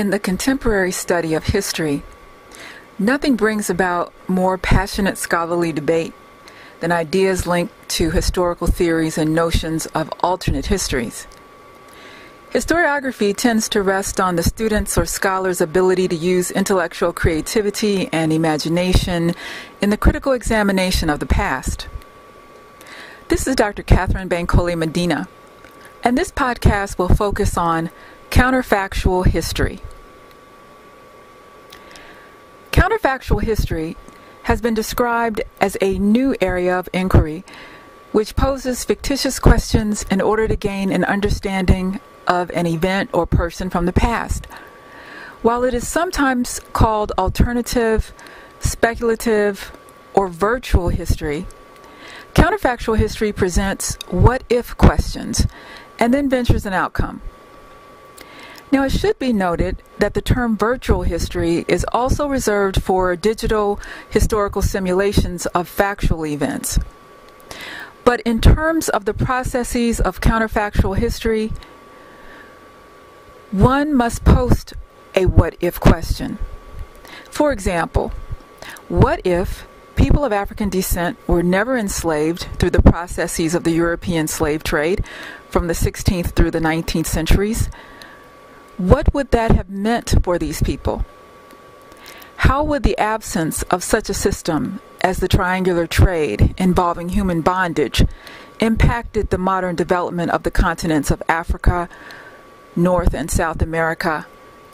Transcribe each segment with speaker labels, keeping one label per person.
Speaker 1: In the contemporary study of history, nothing brings about more passionate scholarly debate than ideas linked to historical theories and notions of alternate histories. Historiography tends to rest on the student's or scholar's ability to use intellectual creativity and imagination in the critical examination of the past. This is Dr. Katherine Bankole-Medina, and this podcast will focus on counterfactual history. Counterfactual history has been described as a new area of inquiry which poses fictitious questions in order to gain an understanding of an event or person from the past. While it is sometimes called alternative, speculative, or virtual history, counterfactual history presents what if questions and then ventures an outcome. Now, it should be noted that the term virtual history is also reserved for digital historical simulations of factual events. But in terms of the processes of counterfactual history, one must post a what if question. For example, what if people of African descent were never enslaved through the processes of the European slave trade from the 16th through the 19th centuries? What would that have meant for these people? How would the absence of such a system as the triangular trade involving human bondage impacted the modern development of the continents of Africa, North and South America,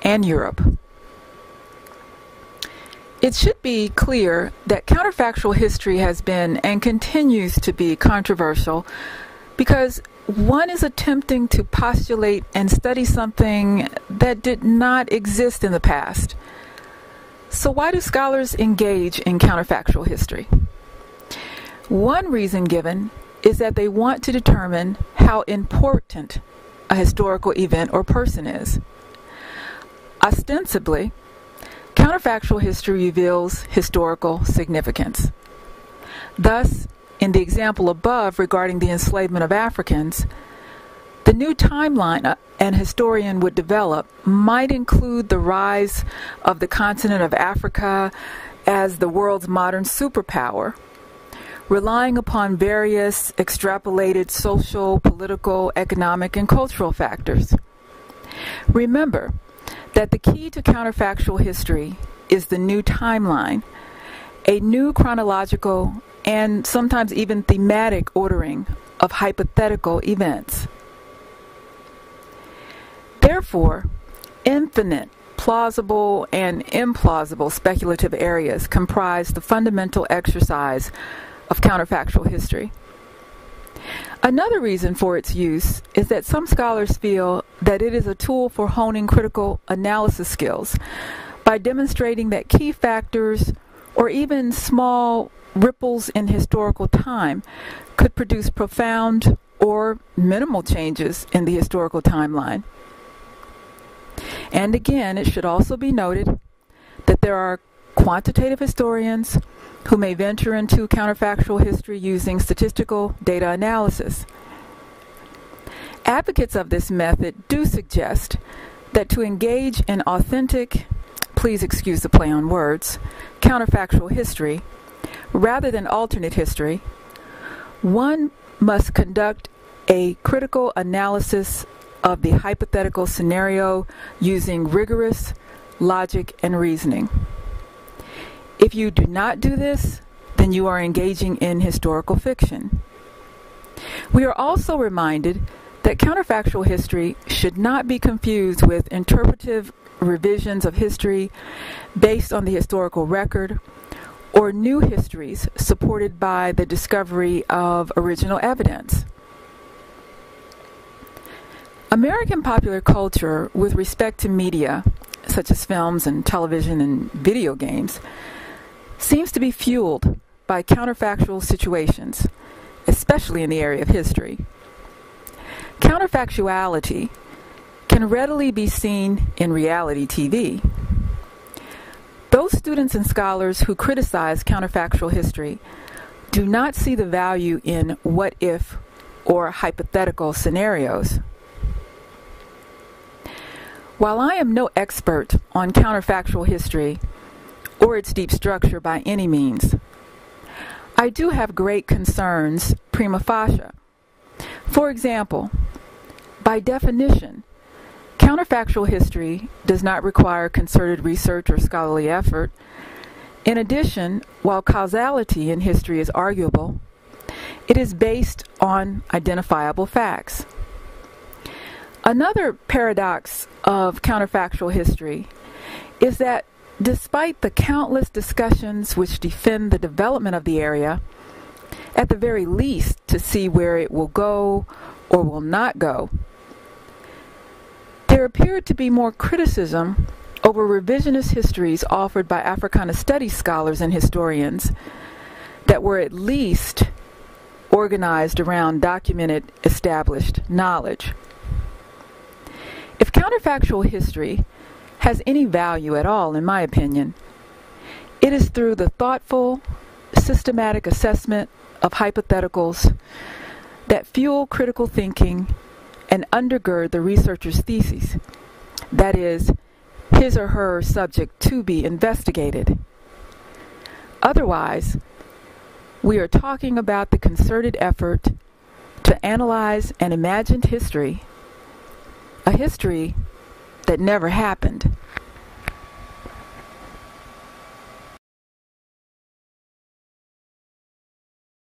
Speaker 1: and Europe? It should be clear that counterfactual history has been and continues to be controversial because one is attempting to postulate and study something that did not exist in the past. So, why do scholars engage in counterfactual history? One reason given is that they want to determine how important a historical event or person is. Ostensibly, counterfactual history reveals historical significance. Thus, in the example above regarding the enslavement of Africans, the new timeline uh, an historian would develop might include the rise of the continent of Africa as the world's modern superpower, relying upon various extrapolated social, political, economic, and cultural factors. Remember that the key to counterfactual history is the new timeline, a new chronological and sometimes even thematic ordering of hypothetical events. Therefore, infinite plausible and implausible speculative areas comprise the fundamental exercise of counterfactual history. Another reason for its use is that some scholars feel that it is a tool for honing critical analysis skills by demonstrating that key factors or even small ripples in historical time could produce profound or minimal changes in the historical timeline. And again, it should also be noted that there are quantitative historians who may venture into counterfactual history using statistical data analysis. Advocates of this method do suggest that to engage in authentic, please excuse the play on words, counterfactual history, rather than alternate history, one must conduct a critical analysis of the hypothetical scenario using rigorous logic and reasoning. If you do not do this, then you are engaging in historical fiction. We are also reminded that counterfactual history should not be confused with interpretive revisions of history based on the historical record or new histories supported by the discovery of original evidence. American popular culture, with respect to media, such as films and television and video games, seems to be fueled by counterfactual situations, especially in the area of history. Counterfactuality can readily be seen in reality TV. Those students and scholars who criticize counterfactual history do not see the value in what if or hypothetical scenarios. While I am no expert on counterfactual history or its deep structure by any means, I do have great concerns prima facie. For example, by definition, counterfactual history does not require concerted research or scholarly effort. In addition, while causality in history is arguable, it is based on identifiable facts. Another paradox of counterfactual history is that despite the countless discussions which defend the development of the area, at the very least to see where it will go or will not go, appeared to be more criticism over revisionist histories offered by Africana studies scholars and historians that were at least organized around documented, established knowledge. If counterfactual history has any value at all, in my opinion, it is through the thoughtful, systematic assessment of hypotheticals that fuel critical thinking and undergird the researcher's thesis, that is, his or her subject to be investigated. Otherwise, we are talking about the concerted effort to analyze an imagined history a history that never happened.